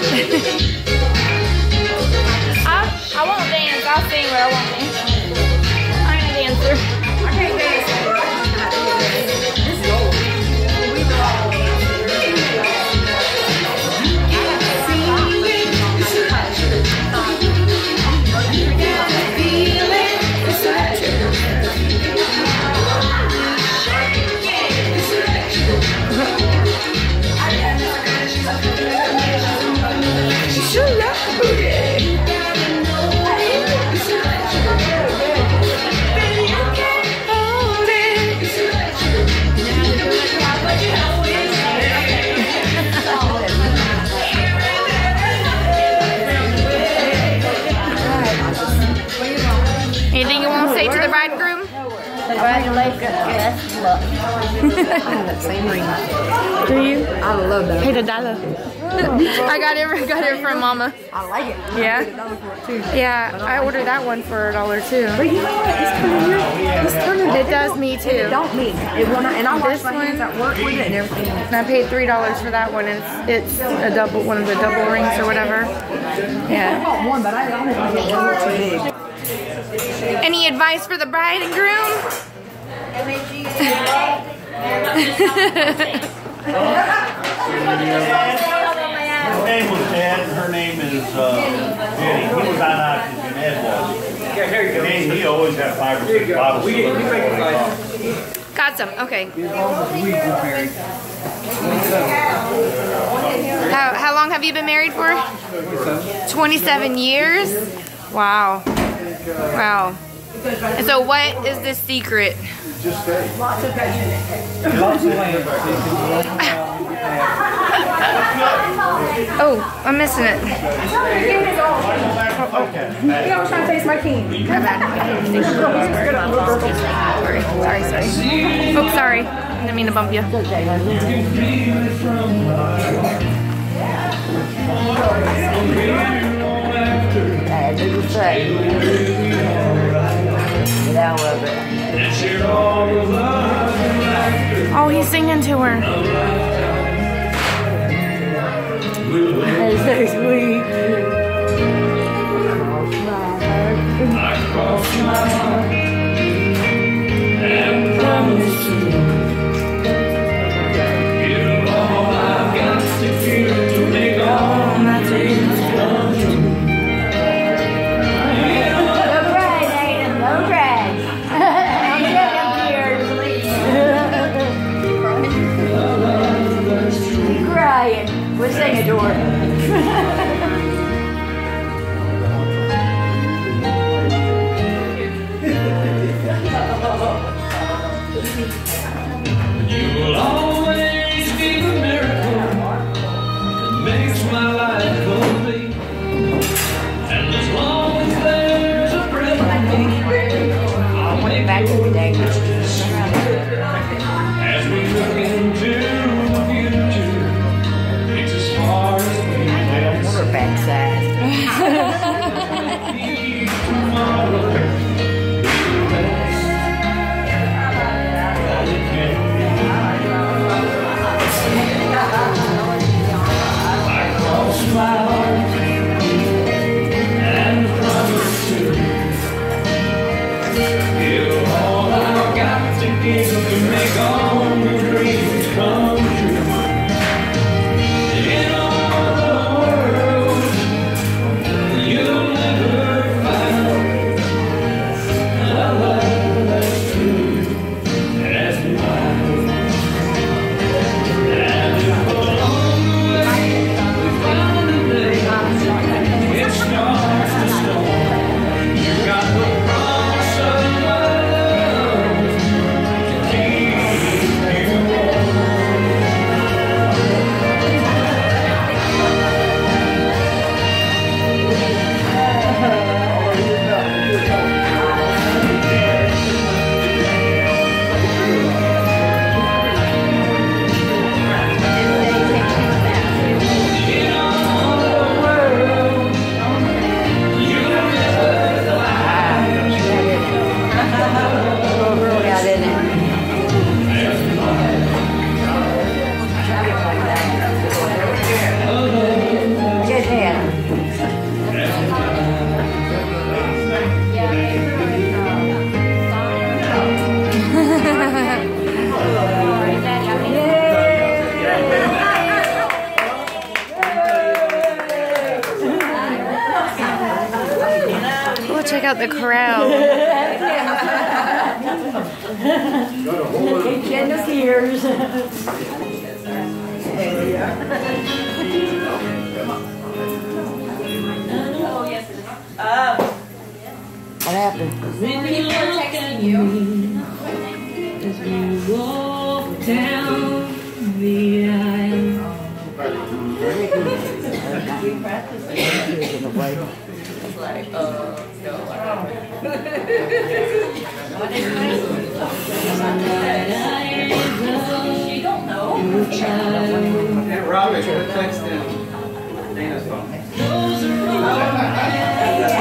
I, I won't dance. I'll sing, but I won't dance. That same ring. Do you? I love that. Hey, the dollar. I got it. Got it from Mama. I like it. Yeah. I paid a dollar for it too. Yeah, I ordered that one for a dollar too. But you know what? It's turning here. It's turning. It does me too. It don't me. it will not. And I wash This my hands one- at work with it and everything. And I paid three dollars for that one. And it's it's a double one of the double rings or whatever. Yeah. I bought one, but I only got one more too big. Any advice for the bride and groom? His name was Ed, her name is, uh, Jenny. He was on oxygen, Ed was. And he always had five or six bottles. of liquor. Got some. Okay. How how long have you been married for? 27 years. Wow. Wow. And so, what is the secret? Oh, I'm missing it. He always trying to taste my king. My bad. Sorry, sorry, sorry. Oh, sorry. I didn't mean to bump you. Oh, he's singing to her. We're singing to It's out the crowd. Shed no tears. What happened? When you look at me as we walk down the aisle. Here's in the like, uh, no, You don't know. Hey, Robbie, quit texting Dana's phone.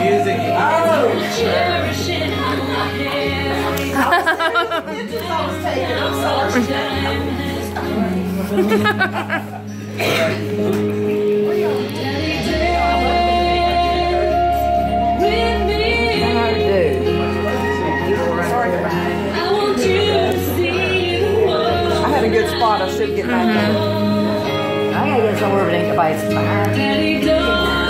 Music. Oh. I get back there. I gotta get somewhere where they can buy